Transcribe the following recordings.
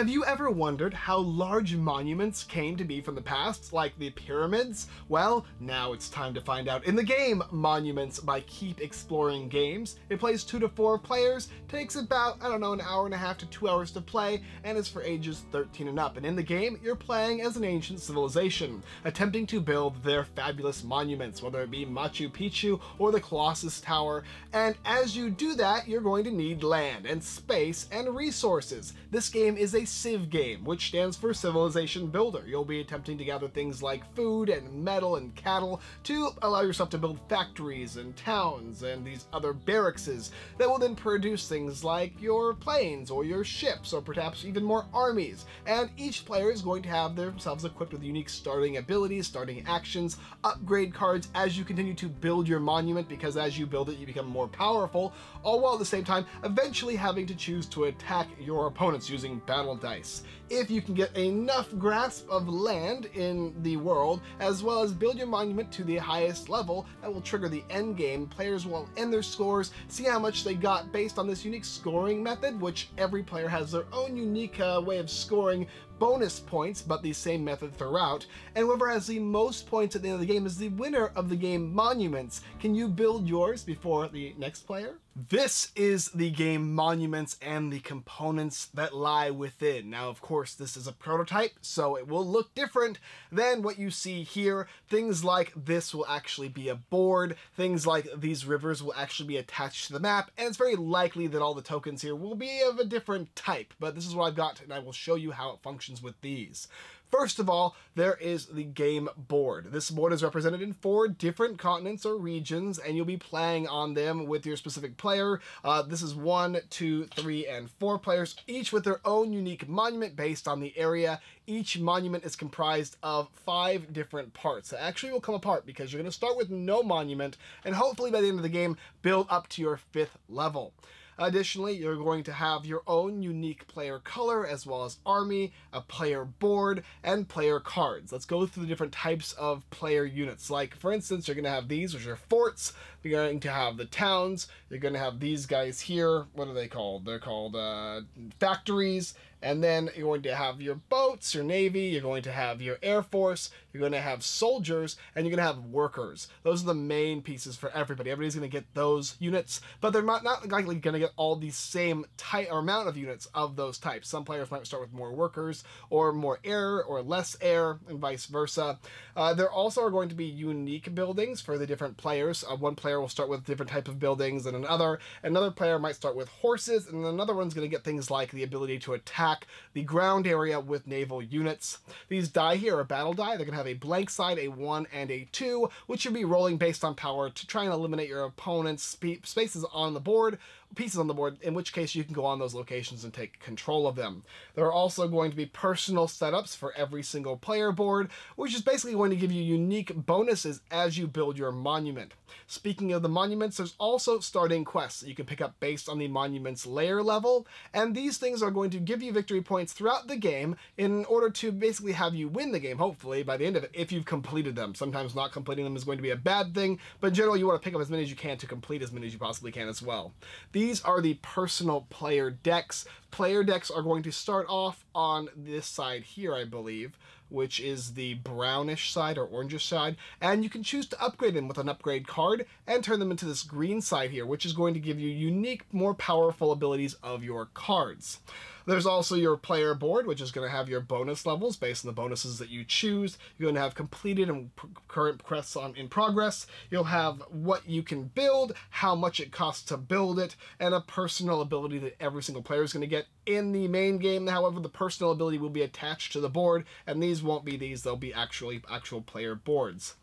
Have you ever wondered how large monuments came to be from the past, like the pyramids? Well, now it's time to find out in the game Monuments by Keep Exploring Games. It plays two to four players, takes about, I don't know, an hour and a half to two hours to play, and is for ages 13 and up. And in the game, you're playing as an ancient civilization, attempting to build their fabulous monuments, whether it be Machu Picchu or the Colossus Tower. And as you do that, you're going to need land and space and resources. This game is a Civ game, which stands for Civilization Builder. You'll be attempting to gather things like food and metal and cattle to allow yourself to build factories and towns and these other barrackses that will then produce things like your planes or your ships or perhaps even more armies. And each player is going to have themselves equipped with unique starting abilities, starting actions, upgrade cards as you continue to build your monument because as you build it you become more powerful, all while at the same time eventually having to choose to attack your opponents using battle dice. If you can get enough grasp of land in the world, as well as build your monument to the highest level, that will trigger the end game. Players will end their scores, see how much they got based on this unique scoring method, which every player has their own unique uh, way of scoring bonus points, but the same method throughout, and whoever has the most points at the end of the game is the winner of the game Monuments. Can you build yours before the next player? This is the game Monuments and the components that lie within. Now, of course, this is a prototype, so it will look different than what you see here. Things like this will actually be a board, things like these rivers will actually be attached to the map, and it's very likely that all the tokens here will be of a different type, but this is what I've got, and I will show you how it functions with these. First of all, there is the game board. This board is represented in four different continents or regions, and you'll be playing on them with your specific player. Uh, this is one, two, three, and four players, each with their own unique monument based on the area. Each monument is comprised of five different parts that actually will come apart because you're going to start with no monument, and hopefully by the end of the game, build up to your fifth level. Additionally, you're going to have your own unique player color as well as army, a player board, and player cards. Let's go through the different types of player units. Like, for instance, you're going to have these, which are forts. You're going to have the towns. You're going to have these guys here. What are they called? They're called uh, factories. And then you're going to have your boats, your navy, you're going to have your air force, you're going to have soldiers, and you're going to have workers. Those are the main pieces for everybody. Everybody's going to get those units, but they're not, not likely going to get all the same type or amount of units of those types. Some players might start with more workers, or more air, or less air, and vice versa. Uh, there also are going to be unique buildings for the different players. Uh, one player will start with different type of buildings than another. Another player might start with horses, and another one's going to get things like the ability to attack the ground area with naval units. These die here are battle die. They're going to have a blank side, a 1, and a 2, which should be rolling based on power to try and eliminate your opponent's spaces on the board, pieces on the board, in which case you can go on those locations and take control of them. There are also going to be personal setups for every single player board, which is basically going to give you unique bonuses as you build your monument. Speaking of the monuments, there's also starting quests that you can pick up based on the monument's layer level, and these things are going to give you victory points throughout the game in order to basically have you win the game, hopefully, by the end of it, if you've completed them. Sometimes not completing them is going to be a bad thing, but in general, you want to pick up as many as you can to complete as many as you possibly can as well. These are the personal player decks. Player decks are going to start off on this side here, I believe, which is the brownish side or orangish side, and you can choose to upgrade them with an upgrade card and turn them into this green side here, which is going to give you unique, more powerful abilities of your cards. There's also your player board, which is going to have your bonus levels based on the bonuses that you choose. You're going to have completed and current quests on in progress. You'll have what you can build, how much it costs to build it, and a personal ability that every single player is going to get in the main game. However, the personal ability will be attached to the board, and these won't be these. They'll be actually actual player boards.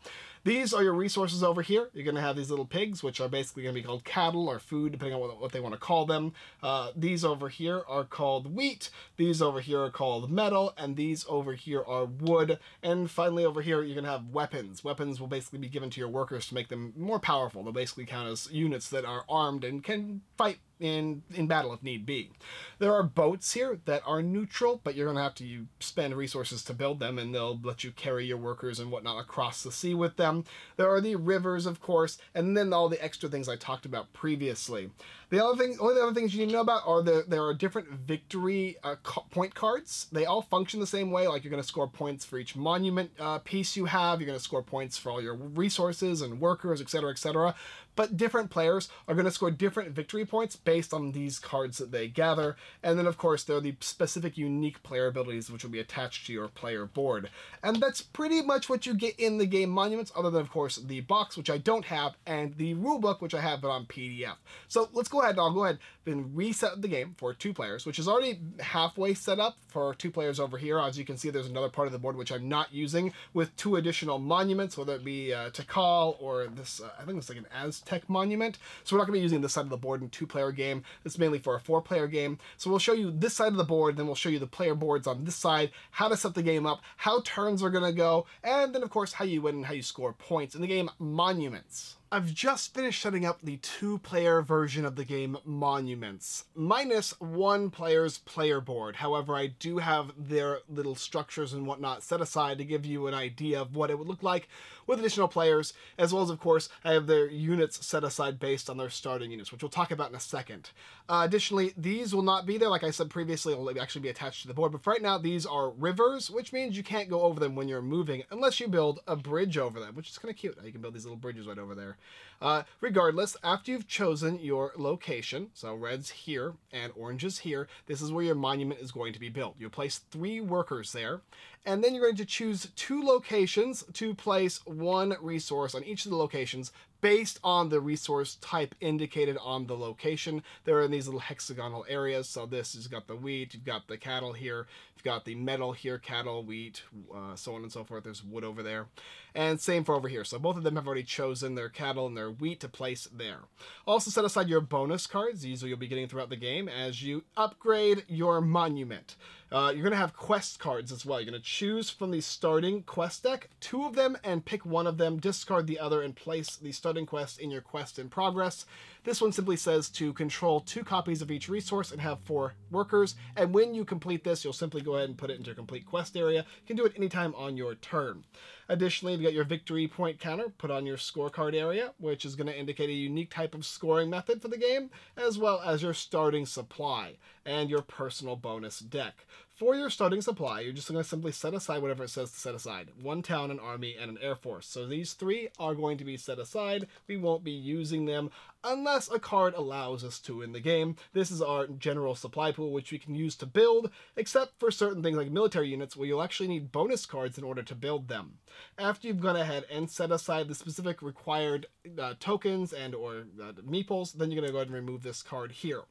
These are your resources over here. You're going to have these little pigs, which are basically going to be called cattle or food, depending on what, they want to call them. Uh, these over here are called wheat. These over here are called metal. And these over here are wood. And finally over here, you're going to have weapons. Weapons will basically be given to your workers to make them more powerful. They'll basically count as units that are armed and can fight in in battle if need be. There are boats here that are neutral, but you're going to have to you spend resources to build them, and they'll let you carry your workers and whatnot across the sea with them. There are the rivers, of course, and then all the extra things I talked about previously. The other thing, only the other things you need to know about are the there are different victory uh, point cards. They all function the same way. Like you're going to score points for each monument uh, piece you have. You're going to score points for all your resources and workers, etc., etc but different players are going to score different victory points based on these cards that they gather. And then, of course, there are the specific unique player abilities which will be attached to your player board. And that's pretty much what you get in the game Monuments, other than, of course, the box, which I don't have, and the rulebook, which I have but on PDF. So let's go ahead and I'll go ahead and reset the game for two players, which is already halfway set up for two players over here. As you can see, there's another part of the board which I'm not using with two additional monuments, whether it be uh, Tikal or this, uh, I think it's like an Aztec Tech Monument. So we're not going to be using this side of the board in two-player game. It's mainly for a four-player game. So we'll show you this side of the board, then we'll show you the player boards on this side, how to set the game up, how turns are going to go, and then of course how you win and how you score points in the game Monuments. I've just finished setting up the two-player version of the game Monuments, minus one player's player board. However, I do have their little structures and whatnot set aside to give you an idea of what it would look like with additional players, as well as, of course, I have their units set aside based on their starting units, which we'll talk about in a second. Uh, additionally, these will not be there. Like I said previously, They'll actually be attached to the board, but right now, these are rivers, which means you can't go over them when you're moving unless you build a bridge over them, which is kind of cute. You can build these little bridges right over there. Uh, regardless, after you've chosen your location, so red's here and orange is here, this is where your monument is going to be built. You'll place three workers there, and then you're going to choose two locations to place one resource on each of the locations based on the resource type indicated on the location. They're in these little hexagonal areas. So this has got the wheat, you've got the cattle here, you've got the metal here, cattle, wheat, uh, so on and so forth. There's wood over there. And same for over here. So both of them have already chosen their cattle and their wheat to place there. Also set aside your bonus cards. These you'll be getting throughout the game as you upgrade your monument. Uh, you're going to have quest cards as well. You're going to choose from the starting quest deck, two of them, and pick one of them, discard the other, and place the starting quest in your quest in progress. This one simply says to control two copies of each resource and have four workers, and when you complete this, you'll simply go ahead and put it into your complete quest area. You can do it anytime on your turn. Additionally, you've got your victory point counter put on your scorecard area, which is going to indicate a unique type of scoring method for the game, as well as your starting supply and your personal bonus deck. For your starting supply, you're just going to simply set aside whatever it says to set aside. One town, an army, and an air force. So these three are going to be set aside. We won't be using them unless a card allows us to in the game. This is our general supply pool, which we can use to build, except for certain things like military units, where you'll actually need bonus cards in order to build them. After you've gone ahead and set aside the specific required uh, tokens and or uh, meeples, then you're going to go ahead and remove this card here.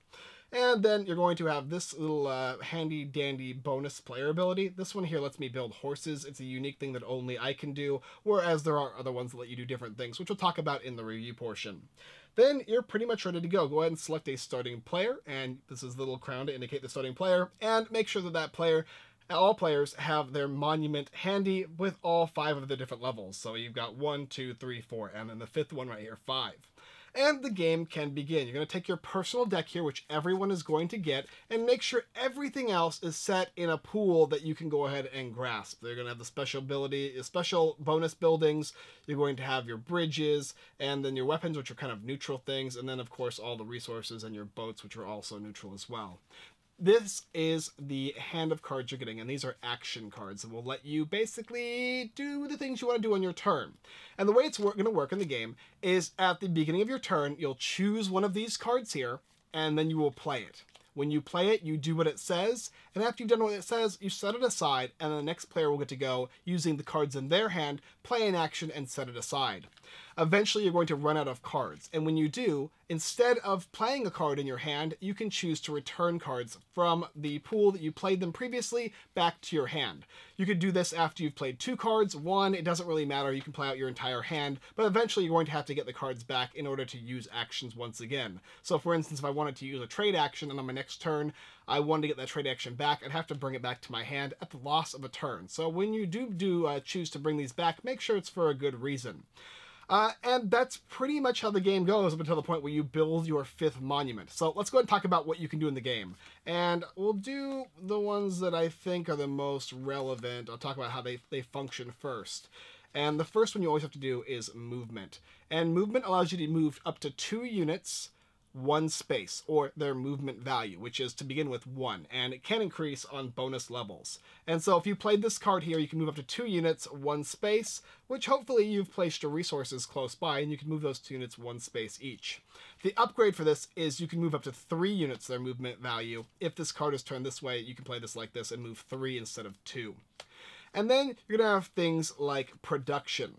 And then you're going to have this little uh, handy dandy bonus player ability. This one here lets me build horses. It's a unique thing that only I can do, whereas there are other ones that let you do different things, which we'll talk about in the review portion. Then you're pretty much ready to go. Go ahead and select a starting player, and this is the little crown to indicate the starting player, and make sure that that player all players have their monument handy with all five of the different levels. So you've got one, two, three, four, and then the fifth one right here, five and the game can begin. You're going to take your personal deck here, which everyone is going to get, and make sure everything else is set in a pool that you can go ahead and grasp. They're going to have the special ability, special bonus buildings. You're going to have your bridges, and then your weapons, which are kind of neutral things, and then, of course, all the resources and your boats, which are also neutral as well. This is the hand of cards you're getting, and these are action cards that will let you basically do the things you want to do on your turn. And the way it's going to work in the game is at the beginning of your turn, you'll choose one of these cards here, and then you will play it. When you play it, you do what it says, and after you've done what it says, you set it aside, and the next player will get to go using the cards in their hand, play an action, and set it aside eventually you're going to run out of cards. And when you do, instead of playing a card in your hand, you can choose to return cards from the pool that you played them previously back to your hand. You could do this after you've played two cards, one, it doesn't really matter, you can play out your entire hand, but eventually you're going to have to get the cards back in order to use actions once again. So for instance, if I wanted to use a trade action and on my next turn, I wanted to get that trade action back, I'd have to bring it back to my hand at the loss of a turn. So when you do do uh, choose to bring these back, make sure it's for a good reason. Uh, and that's pretty much how the game goes up until the point where you build your fifth monument. So let's go ahead and talk about what you can do in the game. And we'll do the ones that I think are the most relevant. I'll talk about how they, they function first. And the first one you always have to do is movement. And movement allows you to move up to two units one space, or their movement value, which is to begin with one, and it can increase on bonus levels. And so if you played this card here, you can move up to two units, one space, which hopefully you've placed your resources close by, and you can move those two units one space each. The upgrade for this is you can move up to three units their movement value. If this card is turned this way, you can play this like this and move three instead of two. And then you're going to have things like production.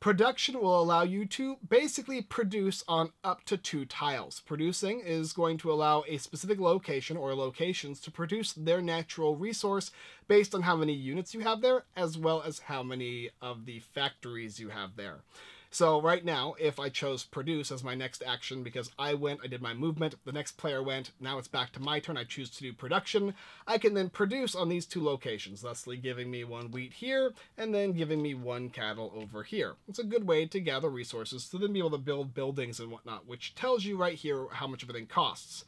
Production will allow you to basically produce on up to two tiles. Producing is going to allow a specific location or locations to produce their natural resource based on how many units you have there, as well as how many of the factories you have there. So right now, if I chose produce as my next action because I went, I did my movement, the next player went, now it's back to my turn, I choose to do production, I can then produce on these two locations, thusly giving me one wheat here and then giving me one cattle over here. It's a good way to gather resources to then be able to build buildings and whatnot, which tells you right here how much everything costs.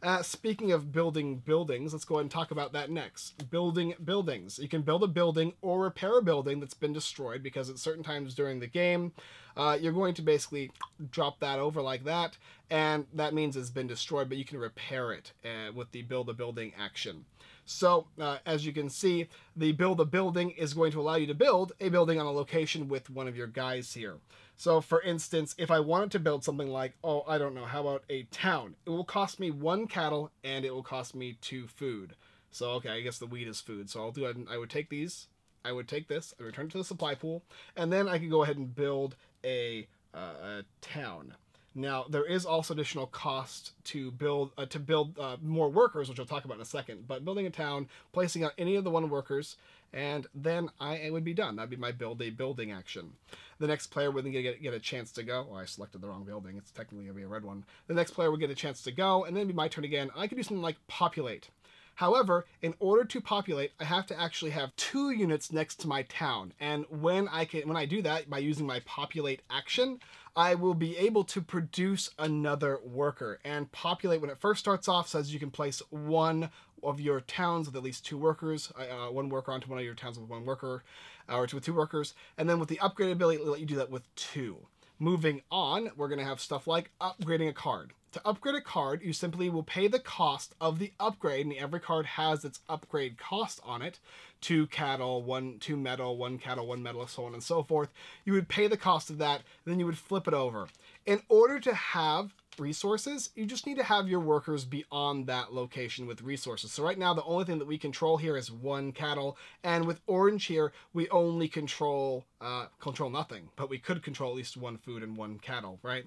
Uh, speaking of building buildings, let's go ahead and talk about that next. Building buildings. You can build a building or repair a building that's been destroyed because at certain times during the game, uh, you're going to basically drop that over like that, and that means it's been destroyed, but you can repair it uh, with the build a building action. So, uh, as you can see, the build a building is going to allow you to build a building on a location with one of your guys here. So for instance, if I wanted to build something like, oh, I don't know, how about a town? It will cost me one cattle and it will cost me two food. So, okay, I guess the wheat is food. So I'll do. I would take these, I would take this, I return it to the supply pool, and then I could go ahead and build a, uh, a town. Now there is also additional cost to build uh, to build uh, more workers, which I'll talk about in a second. But building a town, placing out any of the one workers, and then I would be done. That'd be my build a building action. The next player would get, get a chance to go. Oh, I selected the wrong building. It's technically going to be a red one. The next player would get a chance to go, and then it'd be my turn again. I could do something like populate. However, in order to populate, I have to actually have two units next to my town. And when I can, when I do that by using my populate action, I will be able to produce another worker. And populate, when it first starts off, says you can place one of your towns with at least two workers, uh, one worker onto one of your towns with one worker, uh, or with two workers. And then with the upgrade ability, it'll let you do that with two. Moving on, we're going to have stuff like upgrading a card. To upgrade a card, you simply will pay the cost of the upgrade, and every card has its upgrade cost on it. Two cattle, one two metal, one cattle, one metal, so on and so forth. You would pay the cost of that, then you would flip it over. In order to have resources, you just need to have your workers be on that location with resources. So right now, the only thing that we control here is one cattle, and with orange here, we only control uh, control nothing, but we could control at least one food and one cattle, right?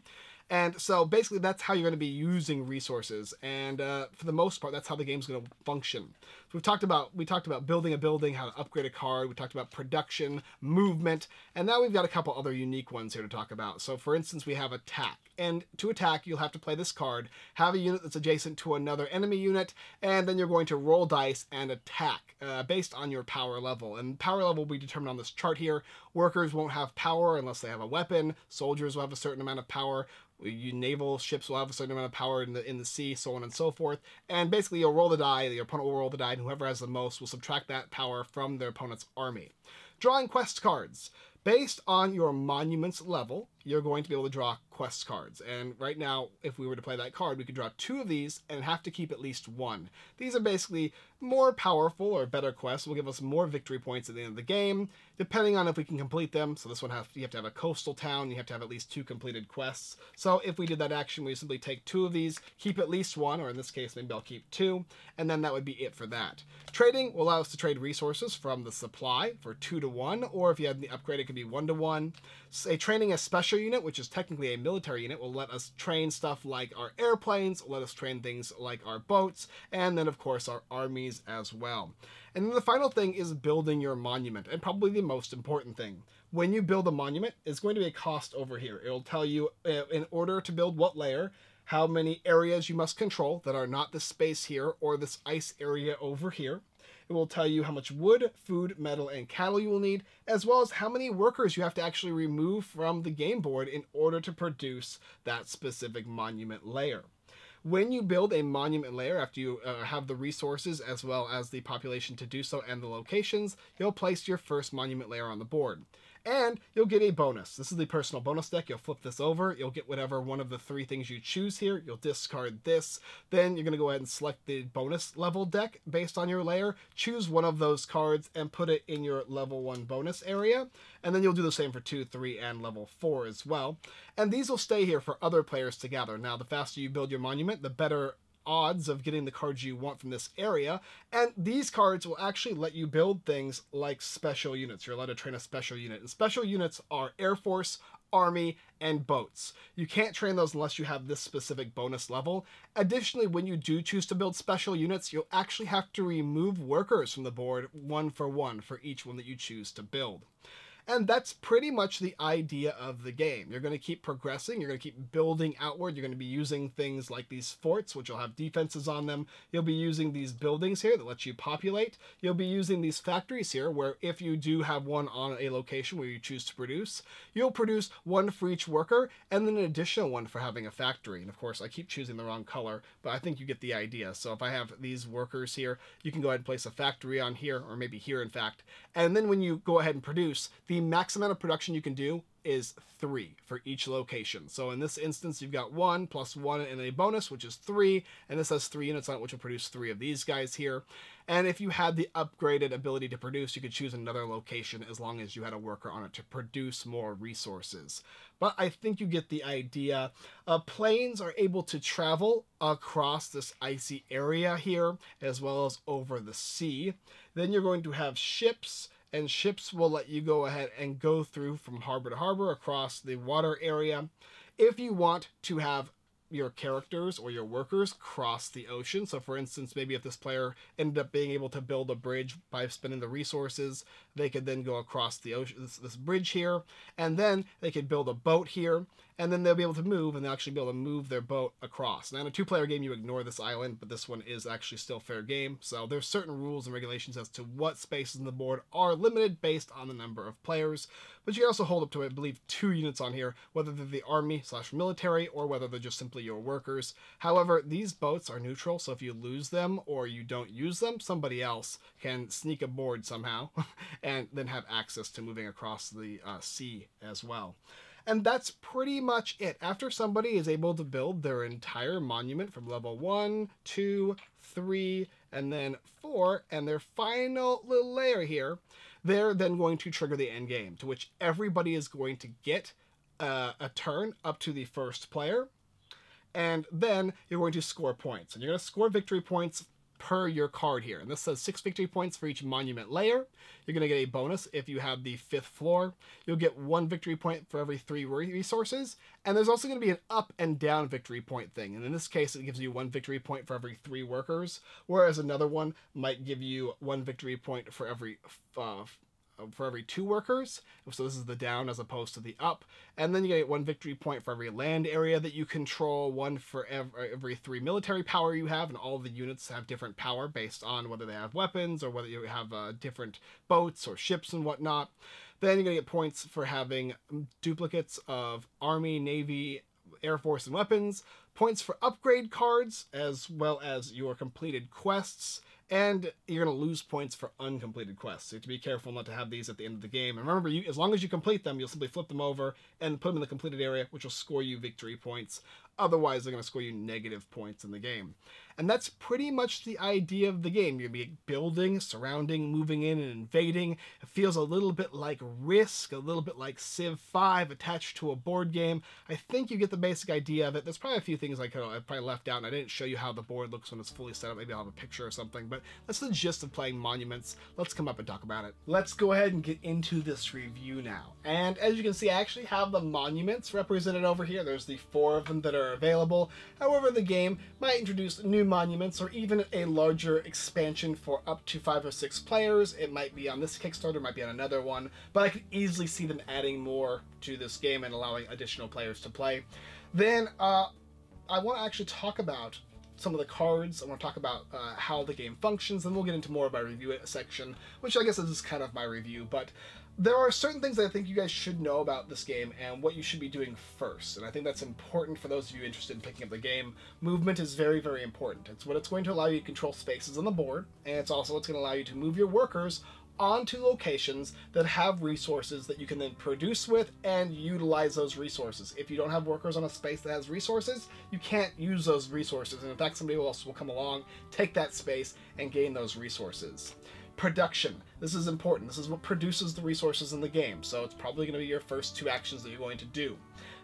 And so basically that's how you're going to be using resources. And uh, for the most part, that's how the game's going to function. We've talked about, we talked about building a building, how to upgrade a card. We talked about production, movement, and now we've got a couple other unique ones here to talk about. So for instance, we have attack. And to attack, you'll have to play this card, have a unit that's adjacent to another enemy unit, and then you're going to roll dice and attack uh, based on your power level. And power level will be determined on this chart here. Workers won't have power unless they have a weapon. Soldiers will have a certain amount of power you naval ships will have a certain amount of power in the in the sea, so on and so forth. And basically, you'll roll the die. Your opponent will roll the die, and whoever has the most will subtract that power from their opponent's army. Drawing quest cards. Based on your monuments level, you're going to be able to draw quest cards. And right now, if we were to play that card, we could draw two of these and have to keep at least one. These are basically more powerful or better quests, will give us more victory points at the end of the game, depending on if we can complete them. So this one, have, you have to have a coastal town, you have to have at least two completed quests. So if we did that action, we simply take two of these, keep at least one, or in this case, maybe I'll keep two, and then that would be it for that. Trading will allow us to trade resources from the supply for two to one, or if you had the upgrade, it could be one to one. Say training a special unit, which is technically a military unit, will let us train stuff like our airplanes, let us train things like our boats, and then of course our armies as well. And then the final thing is building your monument, and probably the most important thing. When you build a monument, it's going to be a cost over here. It'll tell you uh, in order to build what layer, how many areas you must control that are not this space here or this ice area over here. It will tell you how much wood, food, metal, and cattle you will need, as well as how many workers you have to actually remove from the game board in order to produce that specific monument layer. When you build a monument layer, after you uh, have the resources as well as the population to do so and the locations, you'll place your first monument layer on the board and you'll get a bonus. This is the personal bonus deck. You'll flip this over. You'll get whatever one of the three things you choose here. You'll discard this. Then you're going to go ahead and select the bonus level deck based on your layer. Choose one of those cards and put it in your level 1 bonus area. And then you'll do the same for 2, 3, and level 4 as well. And these will stay here for other players to gather. Now, the faster you build your monument, the better odds of getting the cards you want from this area. And these cards will actually let you build things like special units. You're allowed to train a special unit. And special units are Air Force, Army, and boats. You can't train those unless you have this specific bonus level. Additionally, when you do choose to build special units, you'll actually have to remove workers from the board one for one for each one that you choose to build. And that's pretty much the idea of the game. You're going to keep progressing, you're going to keep building outward, you're going to be using things like these forts, which will have defenses on them. You'll be using these buildings here that let you populate. You'll be using these factories here, where if you do have one on a location where you choose to produce, you'll produce one for each worker, and then an additional one for having a factory. And of course, I keep choosing the wrong color, but I think you get the idea. So if I have these workers here, you can go ahead and place a factory on here, or maybe here in fact. And then when you go ahead and produce, the max amount of production you can do is three for each location. So in this instance, you've got one plus one and a bonus, which is three, and this has three units on it, which will produce three of these guys here. And if you had the upgraded ability to produce, you could choose another location as long as you had a worker on it to produce more resources. But I think you get the idea. Uh, planes are able to travel across this icy area here, as well as over the sea. Then you're going to have ships and ships will let you go ahead and go through from harbor to harbor across the water area. If you want to have your characters or your workers cross the ocean. So, for instance, maybe if this player ended up being able to build a bridge by spending the resources, they could then go across the ocean, this, this bridge here, and then they could build a boat here, and then they'll be able to move and they'll actually be able to move their boat across. Now in a two-player game you ignore this island, but this one is actually still fair game. So there's certain rules and regulations as to what spaces in the board are limited based on the number of players. But you can also hold up to, I believe, two units on here, whether they're the army slash military or whether they're just simply your workers. However, these boats are neutral, so if you lose them or you don't use them, somebody else can sneak aboard somehow and then have access to moving across the uh, sea as well. And that's pretty much it. After somebody is able to build their entire monument from level 1, 2, 3, and then 4, and their final little layer here, they're then going to trigger the end game, to which everybody is going to get uh, a turn up to the first player. And then you're going to score points. And you're going to score victory points per your card here. And this says six victory points for each monument layer. You're going to get a bonus if you have the fifth floor. You'll get one victory point for every three resources. And there's also going to be an up and down victory point thing. And in this case, it gives you one victory point for every three workers, whereas another one might give you one victory point for every uh, for every two workers. So this is the down as opposed to the up. And then you get one victory point for every land area that you control, one for every, three military power you have, and all the units have different power based on whether they have weapons or whether you have uh, different boats or ships and whatnot. Then you're going to get points for having duplicates of Army, Navy, Air Force, and weapons, points for upgrade cards, as well as your completed quests, and you're going to lose points for uncompleted quests. So you have to be careful not to have these at the end of the game. And remember, you, as long as you complete them, you'll simply flip them over and put them in the completed area, which will score you victory points. Otherwise, they're going to score you negative points in the game. And that's pretty much the idea of the game. You're building, surrounding, moving in, and invading. It feels a little bit like Risk, a little bit like Civ 5 attached to a board game. I think you get the basic idea of it. There's probably a few things I could I probably left out, and I didn't show you how the board looks when it's fully set up. Maybe I'll have a picture or something, but that's the gist of playing Monuments. Let's come up and talk about it. Let's go ahead and get into this review now. And as you can see, I actually have the Monuments represented over here. There's the four of them that are available. However, the game might introduce new monuments or even a larger expansion for up to five or six players. It might be on this Kickstarter, might be on another one, but I could easily see them adding more to this game and allowing additional players to play. Then uh, I want to actually talk about some of the cards. I want to talk about uh, how the game functions, and we'll get into more of my review section, which I guess is kind of my review. But there are certain things that I think you guys should know about this game and what you should be doing first. And I think that's important for those of you interested in picking up the game. Movement is very, very important. It's what it's going to allow you to control spaces on the board, and it's also what's going to allow you to move your workers onto locations that have resources that you can then produce with and utilize those resources. If you don't have workers on a space that has resources, you can't use those resources. And in fact, somebody else will come along, take that space, and gain those resources. Production. This is important. This is what produces the resources in the game, so it's probably going to be your first two actions that you're going to do.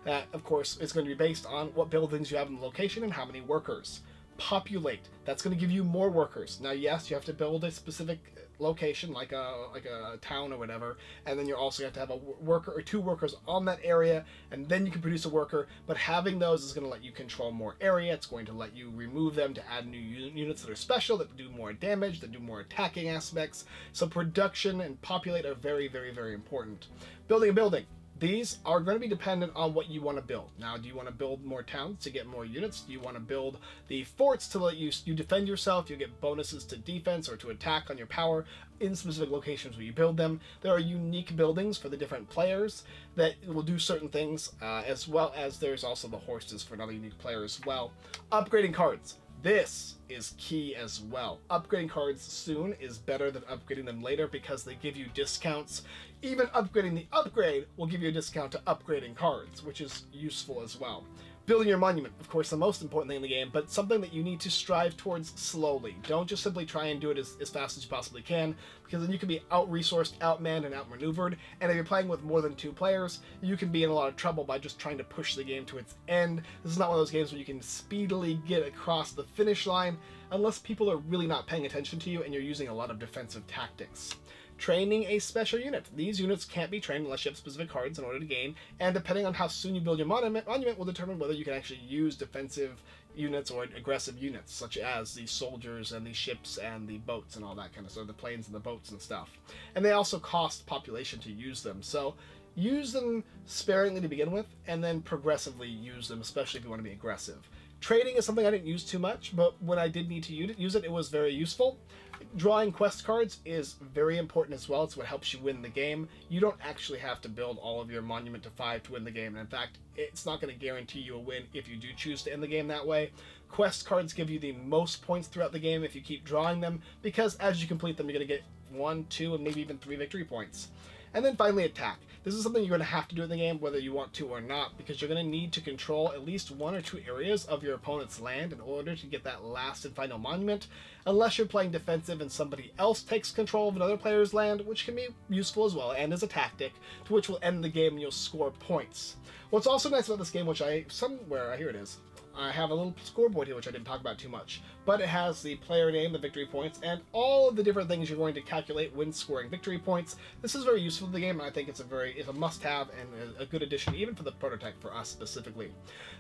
That, of course, is going to be based on what buildings you have in the location and how many workers. Populate. That's going to give you more workers. Now, yes, you have to build a specific location, like a like a town or whatever, and then you also have to have a worker or two workers on that area, and then you can produce a worker. But having those is going to let you control more area. It's going to let you remove them to add new units that are special, that do more damage, that do more attacking aspects. So production and populate are very, very, very important. Building a building. These are going to be dependent on what you want to build. Now, do you want to build more towns to get more units? Do you want to build the forts to let you you defend yourself? You get bonuses to defense or to attack on your power in specific locations where you build them. There are unique buildings for the different players that will do certain things, uh, as well as there's also the horses for another unique player as well. Upgrading cards. This is key as well. Upgrading cards soon is better than upgrading them later because they give you discounts. Even upgrading the upgrade will give you a discount to upgrading cards, which is useful as well. Building your monument, of course, the most important thing in the game, but something that you need to strive towards slowly. Don't just simply try and do it as, as fast as you possibly can, because then you can be out-resourced, outmanned, and outmaneuvered, and if you're playing with more than two players, you can be in a lot of trouble by just trying to push the game to its end. This is not one of those games where you can speedily get across the finish line, unless people are really not paying attention to you and you're using a lot of defensive tactics training a special unit. These units can't be trained unless you have specific cards in order to gain, and depending on how soon you build your monument, monument will determine whether you can actually use defensive units or aggressive units, such as the soldiers and the ships and the boats and all that kind of stuff, the planes and the boats and stuff. And they also cost population to use them, so use them sparingly to begin with, and then progressively use them, especially if you want to be aggressive. Trading is something I didn't use too much, but when I did need to use it, it was very useful. Drawing quest cards is very important as well. It's what helps you win the game. You don't actually have to build all of your Monument to 5 to win the game. And in fact, it's not going to guarantee you a win if you do choose to end the game that way. Quest cards give you the most points throughout the game if you keep drawing them, because as you complete them, you're going to get one, two, and maybe even three victory points. And then finally, attack. This is something you're going to have to do in the game whether you want to or not, because you're going to need to control at least one or two areas of your opponent's land in order to get that last and final monument, unless you're playing defensive and somebody else takes control of another player's land, which can be useful as well, and is a tactic, to which will end the game and you'll score points. What's also nice about this game, which I, somewhere, here it is, I have a little scoreboard here, which I didn't talk about too much, but it has the player name, the victory points, and all of the different things you're going to calculate when scoring victory points. This is very useful to the game, and I think it's a very it's a must-have and a good addition, even for the prototype for us specifically.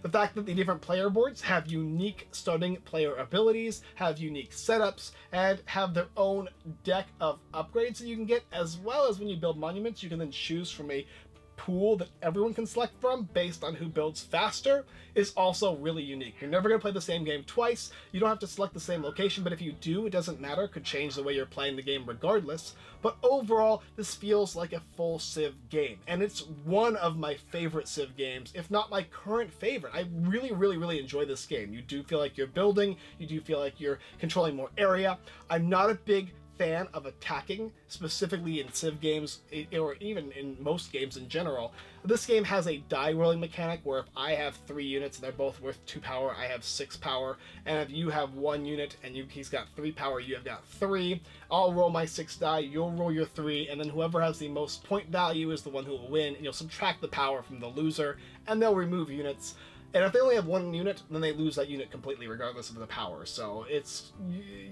The fact that the different player boards have unique starting player abilities, have unique setups, and have their own deck of upgrades that you can get, as well as when you build monuments, you can then choose from a pool that everyone can select from based on who builds faster is also really unique. You're never going to play the same game twice. You don't have to select the same location, but if you do, it doesn't matter. It could change the way you're playing the game regardless. But overall, this feels like a full Civ game, and it's one of my favorite Civ games, if not my current favorite. I really, really, really enjoy this game. You do feel like you're building, you do feel like you're controlling more area. I'm not a big fan of attacking, specifically in Civ games, or even in most games in general. This game has a die rolling mechanic where if I have three units and they're both worth two power, I have six power, and if you have one unit and you, he's got three power, you have got three. I'll roll my six die, you'll roll your three, and then whoever has the most point value is the one who will win, and you'll subtract the power from the loser, and they'll remove units. And if they only have one unit, then they lose that unit completely, regardless of the power. So it's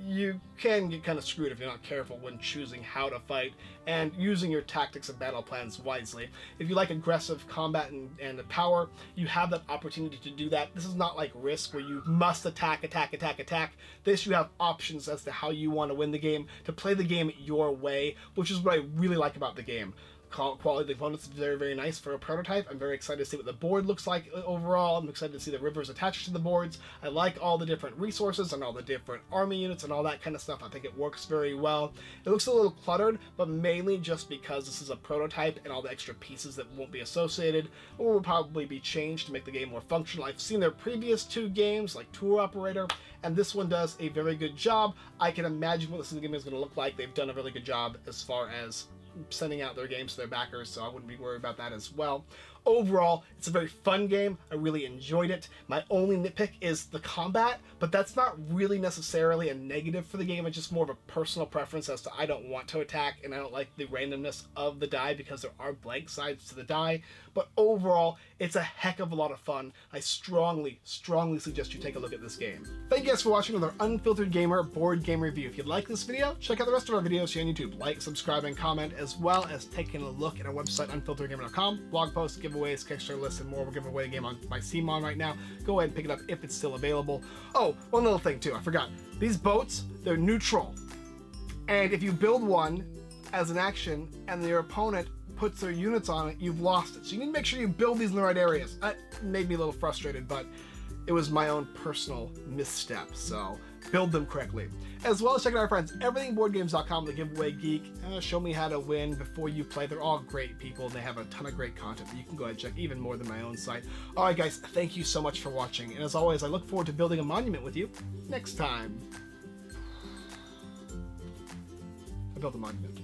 you, can get kind of screwed if you're not careful when choosing how to fight and using your tactics and battle plans wisely. If you like aggressive combat and, and power, you have that opportunity to do that. This is not like Risk where you must attack, attack, attack, attack. This you have options as to how you want to win the game, to play the game your way, which is what I really like about the game. Quality the components is very, very nice for a prototype. I'm very excited to see what the board looks like overall. I'm excited to see the rivers attached to the boards. I like all the different resources and all the different army units and all that kind of stuff. I think it works very well. It looks a little cluttered, but mainly just because this is a prototype and all the extra pieces that won't be associated or will probably be changed to make the game more functional. I've seen their previous two games, like Tour Operator, and this one does a very good job. I can imagine what this game is going to look like. They've done a really good job as far as sending out their games to their backers, so I wouldn't be worried about that as well. Overall, it's a very fun game. I really enjoyed it. My only nitpick is the combat, but that's not really necessarily a negative for the game. It's just more of a personal preference as to I don't want to attack and I don't like the randomness of the die because there are blank sides to the die. But overall, it's a heck of a lot of fun. I strongly, strongly suggest you take a look at this game. Thank you guys for watching another Unfiltered Gamer board game review. If you like this video, check out the rest of our videos here on YouTube. Like, subscribe, and comment, as well as taking a look at our website, unfilteredgamer.com, blog posts, giveaways, Kickstarter lists, and more. We're giving away a game on my CMON right now. Go ahead and pick it up if it's still available. Oh, one little thing too, I forgot. These boats, they're neutral. And if you build one as an action and your opponent puts their units on it, you've lost it. So you need to make sure you build these in the right areas. That made me a little frustrated, but it was my own personal misstep. So build them correctly. As well as checking out our friends, everythingboardgames.com, the giveaway geek. Uh, show me how to win before you play. They're all great people. And they have a ton of great content that you can go ahead and check even more than my own site. All right, guys, thank you so much for watching. And as always, I look forward to building a monument with you next time. I built a monument.